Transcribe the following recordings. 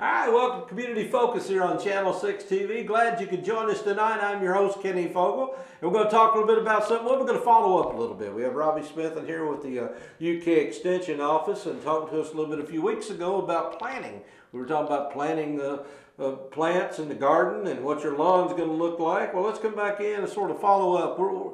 All right, welcome to Community Focus here on Channel 6 TV. Glad you could join us tonight. I'm your host, Kenny Fogel. And we're going to talk a little bit about something. Well, we're going to follow up a little bit. We have Robbie Smith in here with the uh, UK Extension Office and talking to us a little bit a few weeks ago about planning. We were talking about planting uh, uh, plants in the garden and what your lawn's going to look like. Well, let's come back in and sort of follow up. We're,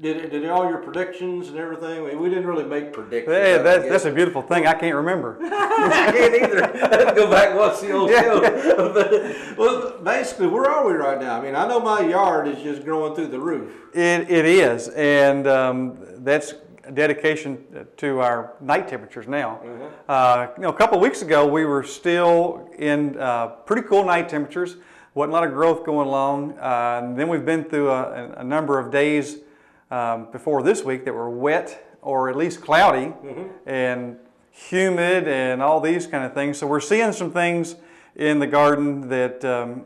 did, did all your predictions and everything? Mean, we didn't really make predictions. Hey, that's, that's a beautiful thing. I can't remember. I can't either. Let's go back and watch the old Yeah. show. but, well, basically, where are we right now? I mean, I know my yard is just growing through the roof. It, it is, and um, that's a dedication to our night temperatures now. Uh, you know, a couple of weeks ago, we were still in uh, pretty cool night temperatures. wasn't a lot of growth going along. Uh, and then we've been through a, a number of days um, before this week that were wet or at least cloudy and humid and all these kind of things. So we're seeing some things in the garden that um,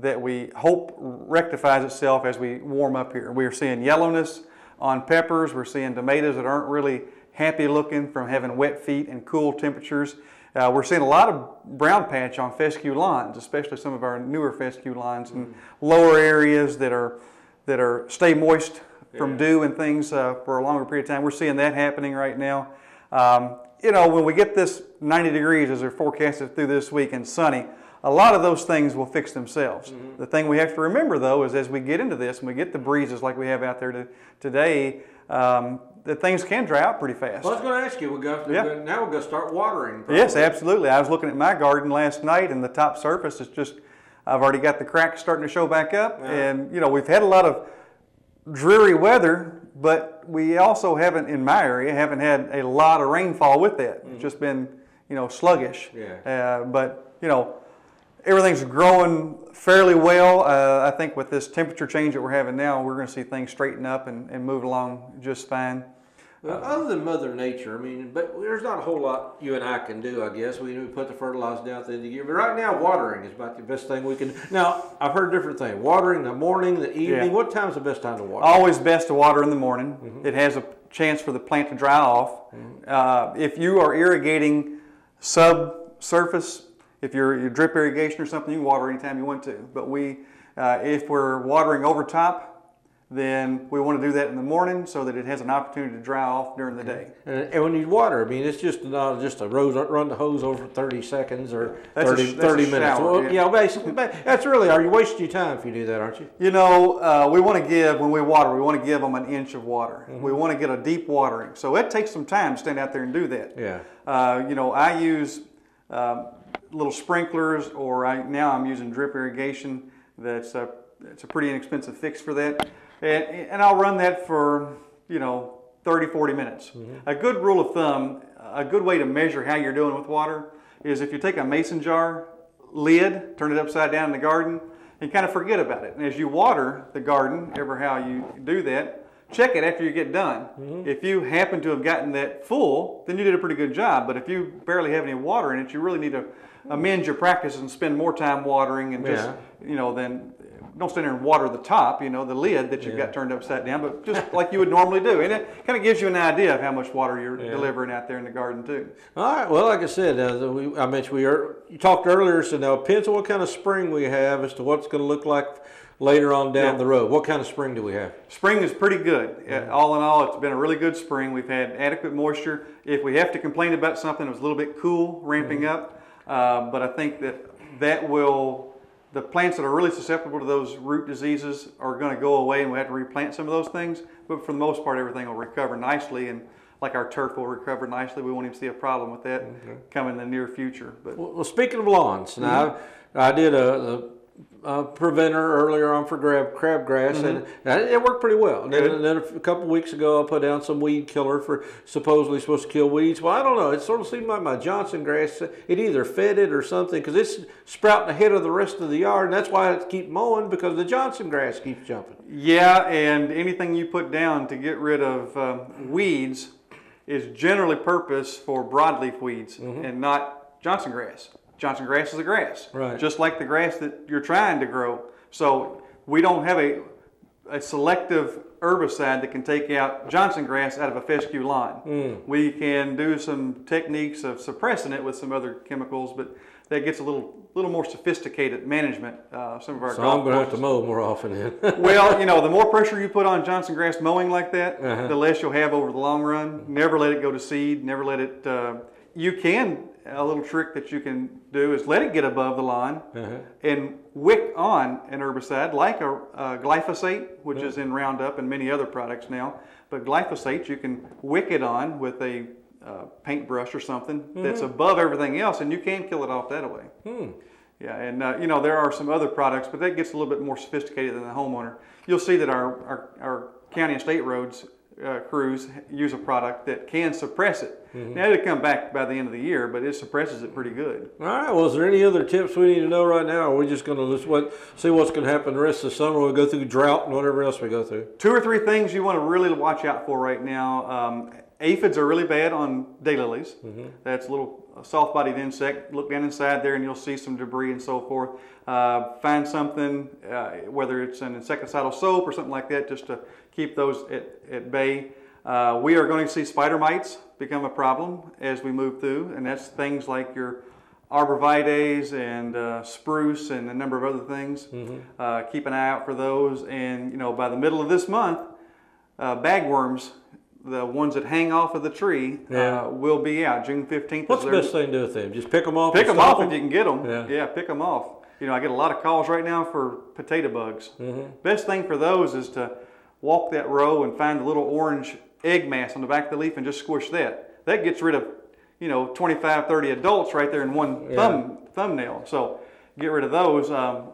that we hope rectifies itself as we warm up here. We're seeing yellowness on peppers. We're seeing tomatoes that aren't really happy looking from having wet feet and cool temperatures. Uh, we're seeing a lot of brown patch on fescue lawns, especially some of our newer fescue lawns in lower areas that are that are stay moist from Yeah. dew and things uh, for a longer period of time. We're seeing that happening right now. Um, you know, when we get this 90 degrees as they're forecasted through this week and sunny, a lot of those things will fix themselves. The thing we have to remember though is as we get into this and we get the breezes like we have out there to, today, um, that things can dry out pretty fast. Well, I was going to ask you. We got Yeah. now we're going to start watering. probably. Yes, absolutely. I was looking at my garden last night, and the top surface is just, I've already got the cracks starting to show back up. Yeah. And, you know, we've had a lot of dreary weather, but we also haven't, in my area, haven't had a lot of rainfall with that. It's just been, you know, sluggish. Yeah. Uh, but, you know, everything's growing fairly well. Uh, I think with this temperature change that we're having now, we're going to see things straighten up and, and move along just fine. Well, other than Mother Nature, I mean, but there's not a whole lot you and I can do, I guess. We we put the fertilizer down at the end of the year. But right now, watering is about the best thing we can. Now, I've heard different things. Watering the morning, the evening. Yeah. What time's the best time to water? Always best to water in the morning. It has a chance for the plant to dry off. Uh, if you are irrigating subsurface, if you're, you drip irrigation or something, you can water anytime you want to. But we, uh, if we're watering over top, then we want to do that in the morning so that it has an opportunity to dry off during the day. And, and when you water, I mean, it's just not just a rose, run the hose over 30 seconds or That's 30, sh- that's a 30 minutes. shower, Well, yeah. basically, that's really, are you wasting your time if you do that, aren't you? You know, uh, we want to give, when we water, we want to give them an inch of water. We want to get a deep watering. So it takes some time to stand out there and do that. Yeah. Uh, you know, I use um, little sprinklers, or I, now I'm using drip irrigation. That's a, it's a pretty inexpensive fix for that. And, and I'll run that for, you know, 30, 40 minutes. Mm-hmm. A good rule of thumb, a good way to measure how you're doing with water is if you take a mason jar lid, turn it upside down in the garden, and kind of forget about it. And as you water the garden, ever how you do that, check it after you get done. Mm-hmm. If you happen to have gotten that full, then you did a pretty good job. But if you barely have any water in it, you really need to amend your practice and spend more time watering and just, you know, then don't stand there and water the top, you know, the lid that you've got turned upside down, but just like you would normally do. And it kind of gives you an idea of how much water you're delivering out there in the garden too. All right. Well, like I said, uh, we, I mentioned we are. You talked earlier, so now it depends on what kind of spring we have as to what's going to look like later on down Yeah. the road. What kind of spring do we have? Spring is pretty good. Uh, All in all, it's been a really good spring. We've had adequate moisture. If we have to complain about something, it was a little bit cool ramping up, uh, but I think that that will. The plants that are really susceptible to those root diseases are going to go away, and we have to replant some of those things. But for the most part, everything will recover nicely, and like our turf will recover nicely. We won't even see a problem with that coming in the near future. But Well, speaking of lawns, now I, I did a, a, a preventer earlier on for crab, crabgrass, and, and it worked pretty well. And then, and then a f- couple weeks ago, I put down some weed killer for supposedly supposed to kill weeds. Well, I don't know. It sort of seemed like my Johnson grass, it either fed it or something, because it's sprouting ahead of the rest of the yard, and that's why I keep mowing because the Johnson grass keeps jumping. Yeah, and anything you put down to get rid of um, weeds is generally purpose for broadleaf weeds and not Johnson grass. Johnson grass is a grass, Right. just like the grass that you're trying to grow. So we don't have a, a selective herbicide that can take out Johnson grass out of a fescue lawn. We can do some techniques of suppressing it with some other chemicals, but that gets a little little more sophisticated management. Uh, some of our So I'm going to have to mow more often then. well, you know, the more pressure you put on Johnson grass mowing like that, Uh-huh. the less you'll have over the long run. Never let it go to seed. Never let it. Uh, you can a little trick that you can do is let it get above the line Uh-huh. and wick on an herbicide like a, uh glyphosate, which is in Roundup and many other products now. But glyphosate, you can wick it on with a uh, paintbrush or something that's above everything else, and you can kill it off that way. Hmm. Yeah, and uh, you know there are some other products, but that gets a little bit more sophisticated than the homeowner. You'll see that our our, our county and state roads uh, crews use a product that can suppress it. Now it'll come back by the end of the year, but it suppresses it pretty good. All right. Well, is there any other tips we need to know right now? Or are we just going to just what see what's going to happen the rest of the summer? We'll go through drought and whatever else we go through. Two or three things you want to really watch out for right now. Um, aphids are really bad on daylilies. That's a soft-bodied insect. Look down inside there and you'll see some debris and so forth. Uh, find something, uh, whether it's an insecticidal soap or something like that, just to keep those at, at bay. Uh, we are going to see spider mites become a problem as we move through, and that's things like your arborvitaes and uh, spruce and a number of other things. Uh, keep an eye out for those, and you know by the middle of this month, uh, bagworms, the ones that hang off of the tree, Yeah. uh, will be out. June fifteenth. What's the best thing to do with them? Just pick them off. Pick them off if you can get them. Yeah. pick them off. You know, I get a lot of calls right now for potato bugs. Mm-hmm. Best thing for those is to walk that row and find the little orange egg mass on the back of the leaf and just squish that. That gets rid of, you know, 25, 30 adults right there in one Yeah. thumb thumbnail. So get rid of those. Um,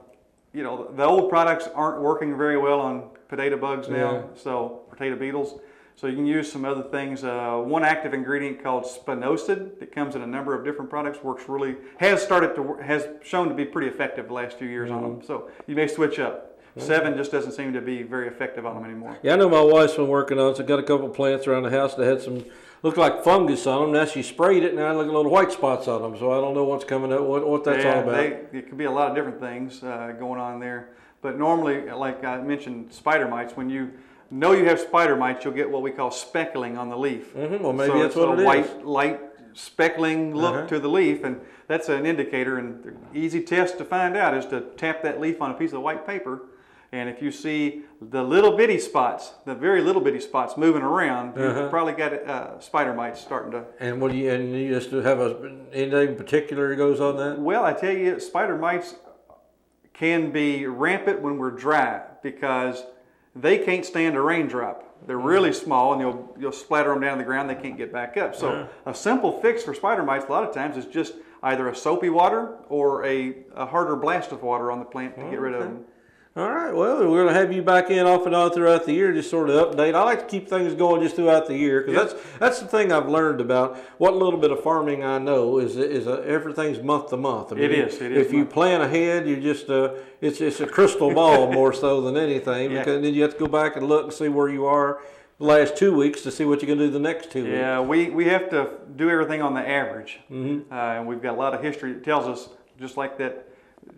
you know, the old products aren't working very well on potato bugs now, Yeah. so potato beetles. So you can use some other things. Uh, one active ingredient called spinosad that comes in a number of different products works really has started to has shown to be pretty effective the last few years on them. So you may switch up. Sevin just doesn't seem to be very effective on them anymore. Yeah, I know my wife's been working on it. So got a couple plants around the house that had some looked like fungus on them. Now she sprayed it, and now look at little white spots on them. So I don't know what's coming up, what, what that's yeah, all about. They, it could be a lot of different things uh, going on there. But normally, like I mentioned, spider mites. When you know you have spider mites, you'll get what we call speckling on the leaf. Mhm, well, maybe so that's it's what a it is. white, light speckling look Uh-huh. to the leaf, and that's an indicator. And the easy test to find out is to tap that leaf on a piece of white paper. And if you see the little bitty spots, the very little bitty spots moving around, Uh-huh. you've probably got uh, spider mites starting to And what do you and you just have a anything particular that goes on that? Well, I tell you, spider mites can be rampant when we're dry because they can't stand a raindrop. They're mm-hmm. really small, and you'll you'll splatter them down the ground. They can't get back up. So a simple fix for spider mites a lot of times is just either a soapy water or a, a harder blast of water on the plant to get rid of oh, them. All right. Well, we're going to have you back in off and on throughout the year, just sort of update. I like to keep things going just throughout the year because that's that's the thing I've learned about what little bit of farming I know is is uh, everything's month to month. I It is, it is If you plan ahead, you just uh, it's it's a crystal ball more so than anything Yeah. because then you have to go back and look and see where you are the last two weeks to see what you're going to do the next two weeks. Yeah, we, we have to do everything on the average, Mm-hmm. uh, and we've got a lot of history that tells us just like that.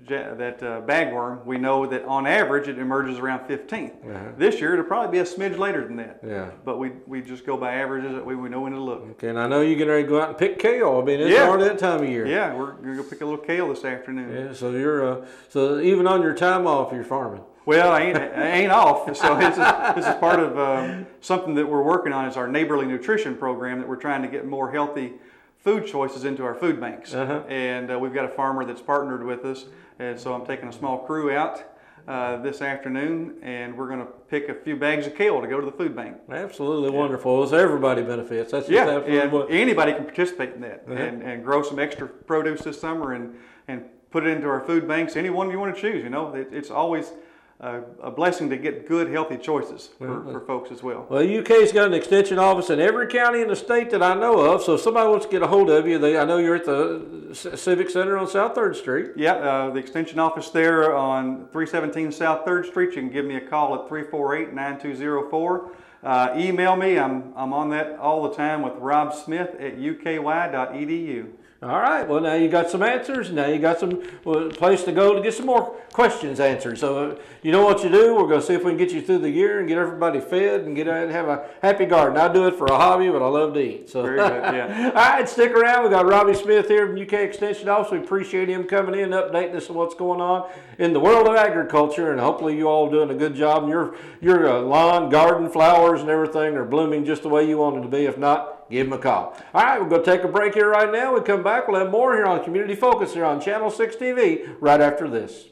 That uh, bagworm, we know that on average it emerges around 15th. This year it'll probably be a smidge later than that. Uh-huh. Yeah. But we, we just go by averages that we, we know when to look. Okay, and I know you're getting ready to go out and pick kale. I mean, it's Yeah. already that time of year. Yeah, we're gonna go pick a little kale this afternoon. Yeah, so you're uh, so even on your time off, you're farming. Well, I ain't, I ain't off. So this is, this is part of um, something that we're working on is our neighborly nutrition program that we're trying to get more healthy food choices into our food banks. Uh-huh. And uh, we've got a farmer that's partnered with us. And so I'm taking a small crew out uh, this afternoon and we're going to pick a few bags of kale to go to the food bank. Absolutely wonderful. So everybody benefits. That's just Yeah, and what. anybody can participate in that Uh-huh. and, and grow some extra produce this summer and, and put it into our food banks. Anyone you want to choose, you know, it, it's always a, a blessing to get good, healthy choices for, for folks as well. Well, UK's got an extension office in every county in the state that I know of. So if somebody wants to get a hold of you, they, I know you're at the C- Civic Center on South Third Street. Yeah, uh, the extension office there on 317 South 3rd Street. You can give me a call at 348 9204. Uh, email me. I'm, I'm on that all the time with Rob Smith at ukY.edu. All right. Well, now you got some answers. Now you got some well, place to go to get some more questions answered. So uh, you know what you do. We're going to see if we can get you through the year and get everybody fed and get out and have a happy garden. I do it for a hobby, but I love to eat. So Very good, yeah. All right, stick around. We got Robbie Smith here from UK Extension Office. We appreciate him coming in, and updating us on what's going on in the world of agriculture, and hopefully you all doing a good job. And your your uh, lawn, garden, flowers, and everything are blooming just the way you want them to be. If not, give them a call. All right, we're going to take a break here right now. We come back. We'll have more here on Community Focus here on Channel 6 TV right after this.